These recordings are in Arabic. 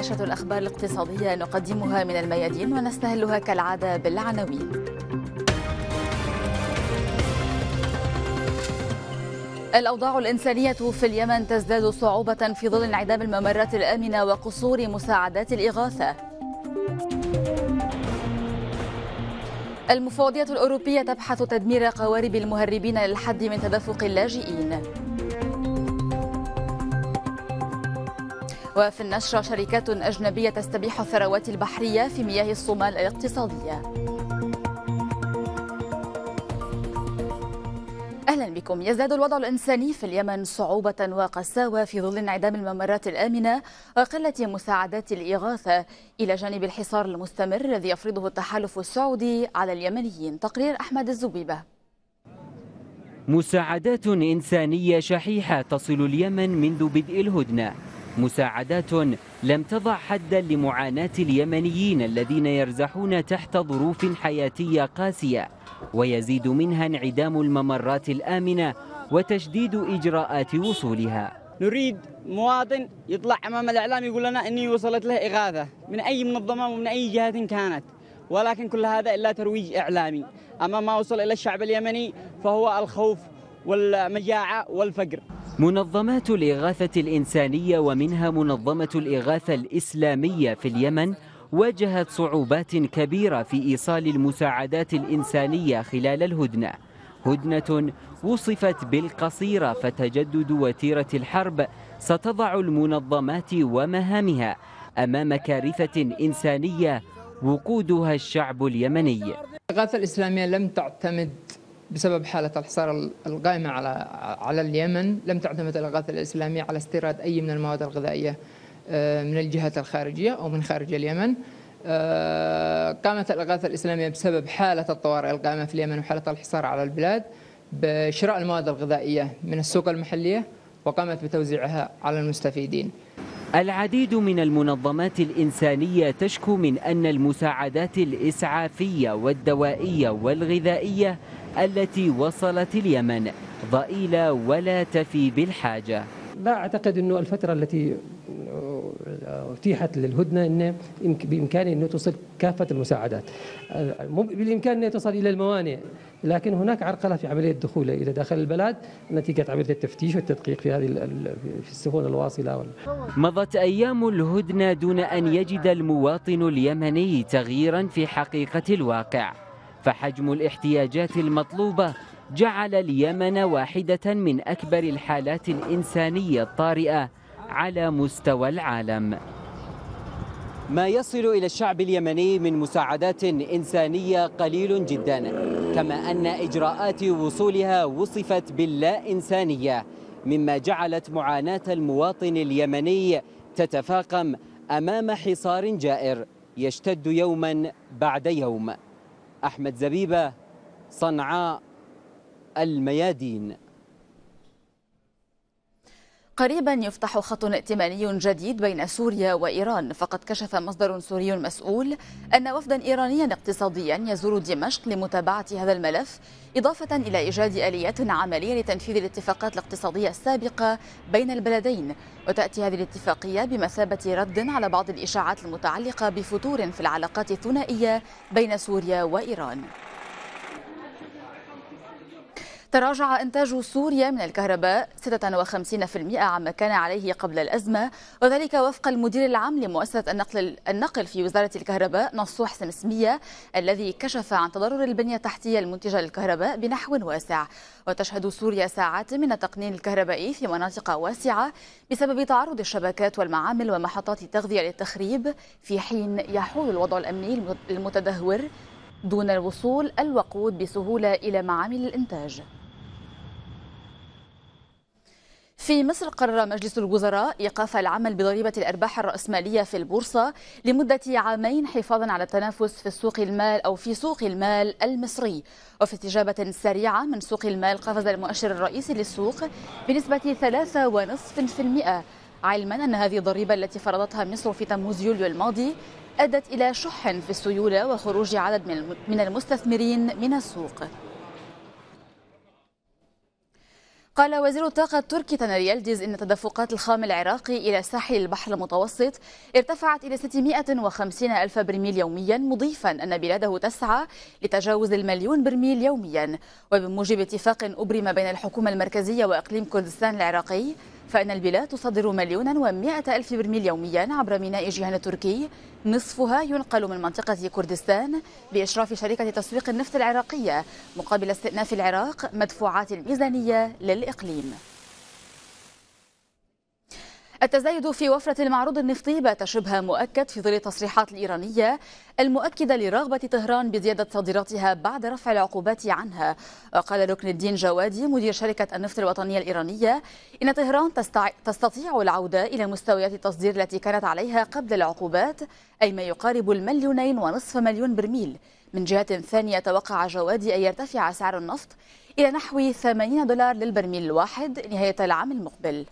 نشرة الأخبار الاقتصادية نقدمها من الميادين ونستهلها كالعادة بالعناوين. الأوضاع الإنسانية في اليمن تزداد صعوبة في ظل انعدام الممرات الآمنة وقصور مساعدات الإغاثة. المفوضية الأوروبية تبحث تدمير قوارب المهربين للحد من تدفق اللاجئين. وفي النشرة شركات أجنبية تستبيح الثروات البحرية في مياه الصومال الاقتصادية. أهلا بكم. يزداد الوضع الإنساني في اليمن صعوبة وقساوة في ظل انعدام الممرات الآمنة وقلة مساعدات الإغاثة. إلى جانب الحصار المستمر الذي يفرضه التحالف السعودي على اليمنيين. تقرير أحمد الزبيبة. مساعدات إنسانية شحيحة تصل اليمن منذ بدء الهدنة. مساعدات لم تضع حدا لمعاناة اليمنيين الذين يرزحون تحت ظروف حياتية قاسية ويزيد منها انعدام الممرات الآمنة وتشديد إجراءات وصولها. نريد مواطن يطلع أمام الإعلام يقول لنا أني وصلت له إغاثة من أي منظمة ومن أي جهة كانت ولكن كل هذا إلا ترويج إعلامي. أما ما وصل إلى الشعب اليمني فهو الخوف والمجاعة والفقر. منظمات الإغاثة الإنسانية ومنها منظمة الإغاثة الإسلامية في اليمن واجهت صعوبات كبيرة في إيصال المساعدات الإنسانية خلال الهدنة. هدنة وصفت بالقصيرة فتجدد وتيرة الحرب ستضع المنظمات ومهامها أمام كارثة إنسانية وقودها الشعب اليمني. الإغاثة الإسلامية لم تعتمد بسبب حالة الحصار القائمة على على اليمن لم تعتمد الإغاثة الإسلامية على استيراد أي من المواد الغذائية آه، من الجهات الخارجية أو من خارج اليمن. آه، قامت الإغاثة الإسلامية بسبب حالة الطوارئ القائمة في اليمن وحالة الحصار على البلاد بشراء المواد الغذائية من السوق المحلية وقامت بتوزيعها على المستفيدين. العديد من المنظمات الإنسانية تشكو من أن المساعدات الإسعافية والدوائية والغذائية التي وصلت اليمن ضئيلة ولا تفي بالحاجة. لا أعتقد أنه الفترة التي اتيحت للهدنة انه بامكانه انه توصل كافة المساعدات. بالإمكان إن تصل إلى الموانئ لكن هناك عرقلة في عملية دخوله إلى داخل البلد نتيجه عملية التفتيش والتدقيق في هذه في السفن الواصلة. مضت أيام الهدنة دون أن يجد المواطن اليمني تغييرا في حقيقة الواقع. فحجم الاحتياجات المطلوبة جعل اليمن واحدة من أكبر الحالات الإنسانية الطارئة على مستوى العالم ما يصل إلى الشعب اليمني من مساعدات إنسانية قليل جدا كما أن إجراءات وصولها وصفت باللا إنسانية مما جعلت معاناة المواطن اليمني تتفاقم أمام حصار جائر يشتد يوما بعد يوم. أحمد زبيبة صنعاء الميادين. قريبا يفتح خط ائتماني جديد بين سوريا وإيران فقد كشف مصدر سوري مسؤول أن وفدا إيرانيا اقتصاديا يزور دمشق لمتابعة هذا الملف إضافة إلى إيجاد آليات عملية لتنفيذ الاتفاقات الاقتصادية السابقة بين البلدين. وتأتي هذه الاتفاقية بمثابة رد على بعض الإشاعات المتعلقة بفتور في العلاقات الثنائية بين سوريا وإيران. تراجع إنتاج سوريا من الكهرباء 56% عما كان عليه قبل الأزمة وذلك وفق المدير العام لمؤسسة النقل النقل في وزارة الكهرباء نصوح سمسمية الذي كشف عن تضرر البنية التحتية المنتجة للكهرباء بنحو واسع. وتشهد سوريا ساعات من التقنين الكهربائي في مناطق واسعة بسبب تعرض الشبكات والمعامل ومحطات التغذية للتخريب في حين يحول الوضع الأمني المتدهور دون الوصول الوقود بسهولة إلى معامل الإنتاج. في مصر قرر مجلس الوزراء إيقاف العمل بضريبة الأرباح الرأسمالية في البورصة لمدة عامين حفاظا على التنافس في سوق المال أو في سوق المال المصري. وفي استجابة سريعة من سوق المال قفز المؤشر الرئيسي للسوق بنسبة 3.5% علما أن هذه الضريبة التي فرضتها مصر في تموز يوليو الماضي أدت إلى شح في السيولة وخروج عدد من المستثمرين من السوق. قال وزير الطاقة التركي تنر يلدز إن تدفقات الخام العراقي إلى ساحل البحر المتوسط ارتفعت إلى 650 ألف برميل يوميا مضيفا أن بلاده تسعى لتجاوز المليون برميل يوميا. وبموجب اتفاق أبرم بين الحكومة المركزية وإقليم كردستان العراقي فإن البلاد تصدر مليونا ومائة ألف برميل يوميا عبر ميناء جيهان التركي نصفها ينقل من منطقة كردستان بإشراف شركة تسويق النفط العراقية مقابل استئناف العراق مدفوعات الميزانية للإقليم. التزايد في وفرة المعروض النفطي بات شبه مؤكد في ظل التصريحات الإيرانية المؤكدة لرغبة طهران بزيادة صادراتها بعد رفع العقوبات عنها. وقال ركن الدين جوادي مدير شركة النفط الوطنية الإيرانية إن طهران تستطيع العودة إلى مستويات التصدير التي كانت عليها قبل العقوبات أي ما يقارب المليونين ونصف مليون برميل. من جهة ثانية توقع جوادي أن يرتفع سعر النفط إلى نحو 80 دولار للبرميل الواحد نهاية العام المقبل.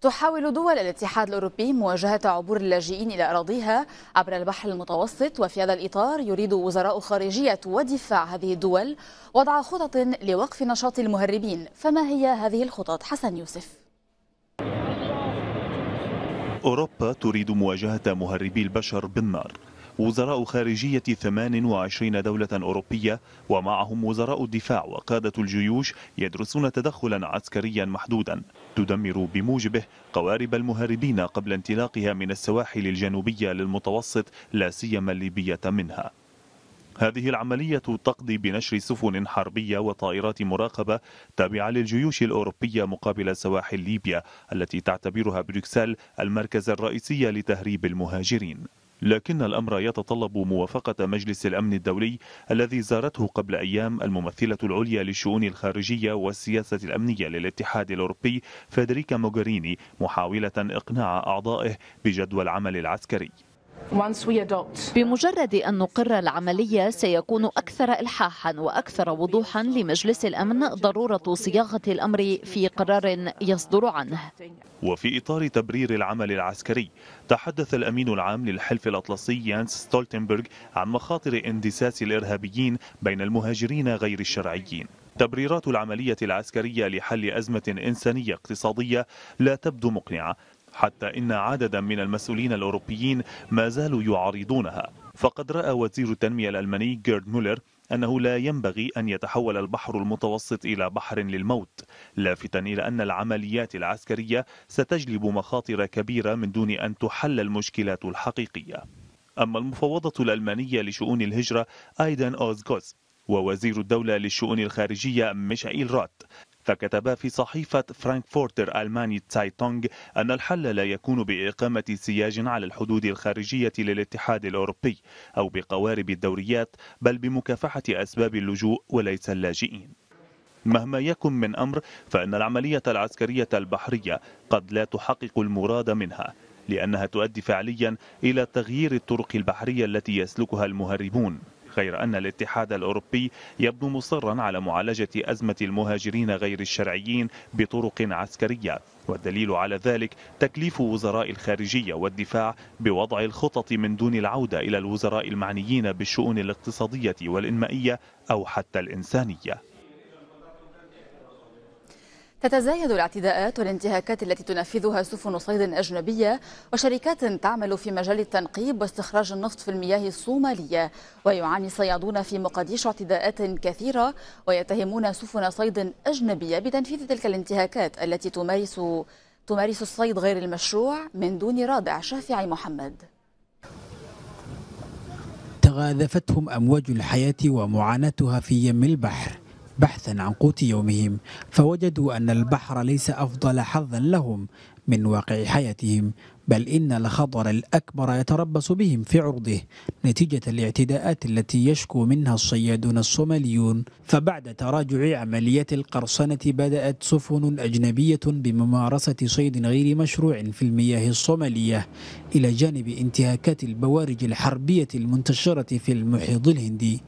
تحاول دول الاتحاد الأوروبي مواجهة عبور اللاجئين إلى أراضيها عبر البحر المتوسط وفي هذا الإطار يريد وزراء خارجية ودفاع هذه الدول وضع خطط لوقف نشاط المهربين. فما هي هذه الخطط؟ حسن يوسف. أوروبا تريد مواجهة مهربي البشر بالنار. وزراء خارجية 28 دولة أوروبية ومعهم وزراء الدفاع وقادة الجيوش يدرسون تدخلا عسكريا محدودا. تدمر بموجبه قوارب المهربين قبل انطلاقها من السواحل الجنوبية للمتوسط لا سيما الليبية منها. هذه العملية تقضي بنشر سفن حربية وطائرات مراقبة تابعة للجيوش الأوروبية مقابل سواحل ليبيا التي تعتبرها بروكسل المركز الرئيسي لتهريب المهاجرين. لكن الأمر يتطلب موافقة مجلس الأمن الدولي الذي زارته قبل أيام الممثلة العليا للشؤون الخارجية والسياسة الأمنية للاتحاد الأوروبي فيدريكا موغريني محاولة إقناع أعضائه بجدوى العمل العسكري. بمجرد أن نقر العملية سيكون أكثر إلحاحا وأكثر وضوحا لمجلس الأمن ضرورة صياغة الأمر في قرار يصدر عنه. وفي إطار تبرير العمل العسكري تحدث الأمين العام للحلف الأطلسي ينس ستولتنبرغ عن مخاطر اندساس الإرهابيين بين المهاجرين غير الشرعيين. تبريرات العملية العسكرية لحل أزمة إنسانية اقتصادية لا تبدو مقنعة. حتى إن عددا من المسؤولين الأوروبيين ما زالوا يعارضونها. فقد رأى وزير التنمية الألماني جيرد مولر أنه لا ينبغي أن يتحول البحر المتوسط إلى بحر للموت لافتا إلى أن العمليات العسكرية ستجلب مخاطر كبيرة من دون أن تحل المشكلات الحقيقية. أما المفوضة الألمانية لشؤون الهجرة أيدن أوزغوز ووزير الدولة للشؤون الخارجية ميشائيل روت فكتب في صحيفة فرانكفورتر ألغماينه تسايتونغ أن الحل لا يكون بإقامة سياج على الحدود الخارجية للاتحاد الأوروبي أو بقوارب الدوريات بل بمكافحة أسباب اللجوء وليس اللاجئين. مهما يكن من أمر فإن العملية العسكرية البحرية قد لا تحقق المراد منها لأنها تؤدي فعليا إلى تغيير الطرق البحرية التي يسلكها المهربون. غير أن الاتحاد الأوروبي يبدو مصرا على معالجة أزمة المهاجرين غير الشرعيين بطرق عسكرية والدليل على ذلك تكليف وزراء الخارجية والدفاع بوضع الخطط من دون العودة إلى الوزراء المعنيين بالشؤون الاقتصادية والإنمائية أو حتى الإنسانية. تتزايد الاعتداءات والانتهاكات التي تنفذها سفن صيد أجنبية وشركات تعمل في مجال التنقيب واستخراج النفط في المياه الصومالية. ويعاني الصيادون في مقديشو اعتداءات كثيرة ويتهمون سفن صيد أجنبية بتنفيذ تلك الانتهاكات التي تمارس تمارس الصيد غير المشروع من دون رادع شافعي محمد. تغاذفتهم أمواج الحياة ومعاناتها في يم البحر. بحثا عن قوت يومهم فوجدوا أن البحر ليس أفضل حظا لهم من واقع حياتهم بل إن الخطر الأكبر يتربص بهم في عرضه نتيجة الاعتداءات التي يشكو منها الصيادون الصوماليون. فبعد تراجع عمليات القرصنة بدأت سفن أجنبية بممارسة صيد غير مشروع في المياه الصومالية إلى جانب انتهاكات البوارج الحربية المنتشرة في المحيط الهندي.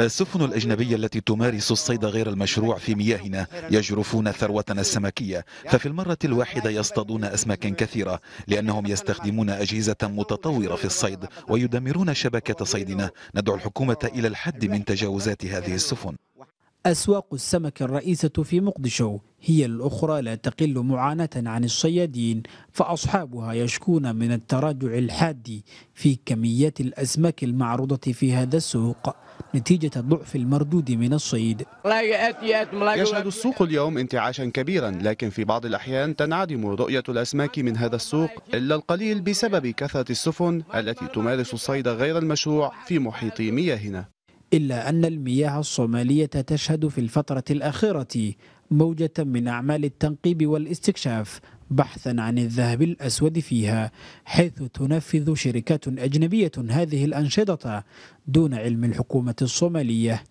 السفن الأجنبية التي تمارس الصيد غير المشروع في مياهنا يجرفون ثروتنا السمكية ففي المرة الواحدة يصطادون أسماكا كثيرة لأنهم يستخدمون أجهزة متطورة في الصيد ويدمرون شبكة صيدنا. ندعو الحكومة إلى الحد من تجاوزات هذه السفن. أسواق السمك الرئيسة في مقدشو هي الأخرى لا تقل معاناة عن الصيادين فأصحابها يشكون من التراجع الحاد في كميات الأسماك المعروضة في هذا السوق نتيجة ضعف المردود من الصيد. يشهد السوق اليوم انتعاشا كبيرا لكن في بعض الأحيان تنعدم رؤية الأسماك من هذا السوق إلا القليل بسبب كثرة السفن التي تمارس الصيد غير المشروع في محيط مياهنا. إلا أن المياه الصومالية تشهد في الفترة الأخيرة موجة من أعمال التنقيب والاستكشاف بحثا عن الذهب الأسود فيها حيث تنفذ شركات أجنبية هذه الأنشطة دون علم الحكومة الصومالية.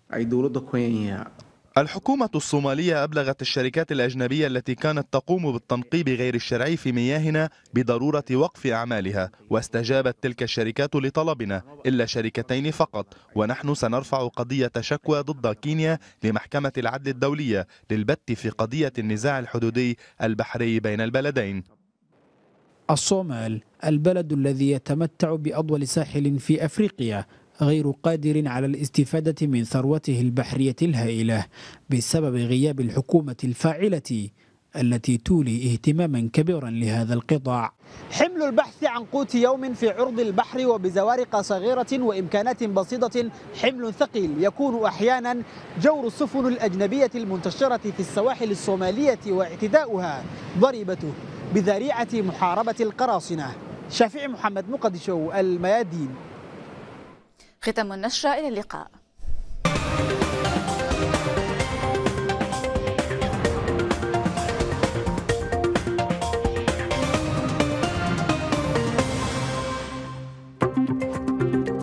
الحكومة الصومالية أبلغت الشركات الأجنبية التي كانت تقوم بالتنقيب غير الشرعي في مياهنا بضرورة وقف أعمالها واستجابت تلك الشركات لطلبنا إلا شركتين فقط. ونحن سنرفع قضية شكوى ضد كينيا لمحكمة العدل الدولية للبت في قضية النزاع الحدودي البحري بين البلدين. الصومال البلد الذي يتمتع بأطول ساحل في أفريقيا غير قادر على الاستفادة من ثروته البحرية الهائلة بسبب غياب الحكومة الفاعلة التي تولي اهتماما كبيرا لهذا القطاع. حمل البحث عن قوت يوم في عرض البحر وبزوارق صغيرة وإمكانات بسيطة. حمل ثقيل يكون أحيانا جور السفن الأجنبية المنتشرة في السواحل الصومالية واعتداؤها ضريبته بذريعة محاربة القراصنة. شافعي محمد مقدشو الميادين. ختام النشرة إلى اللقاء.